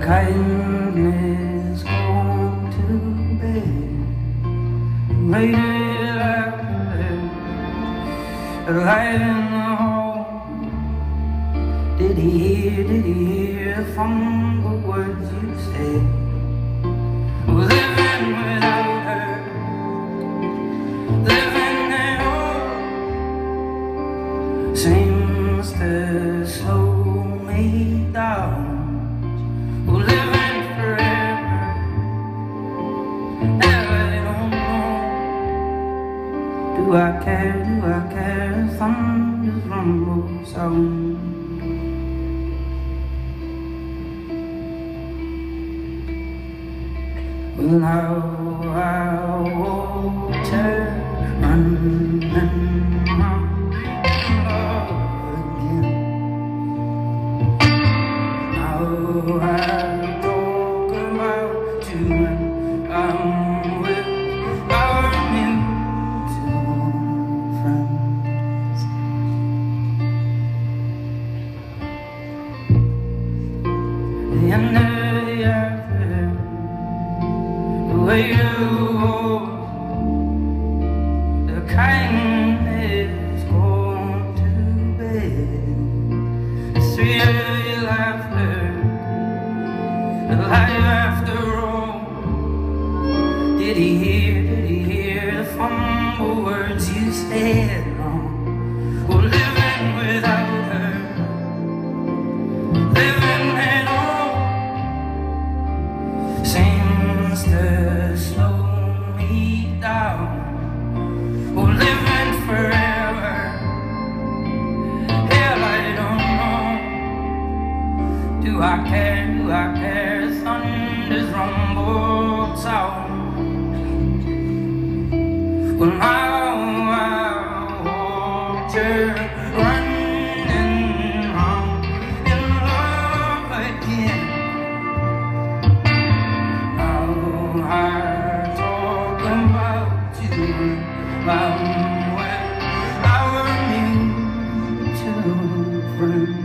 kindness gone to bed. Waited out there, light in the hall. Did he hear, did he hear the words you said? Living without her, living at seems to slow me down. Do I care? Do I care? Thunder's rumble sound. Well, now I will turn running round again. Now I The end of the earth, the way you hold the kindness gone to bed. The sweet of your laughter, the life after all. Did he hear, did he hear the fumble words you said? Do I care? Do I care? Thunder's rumble sound. Well, I I about you. I'm with our mutual friends.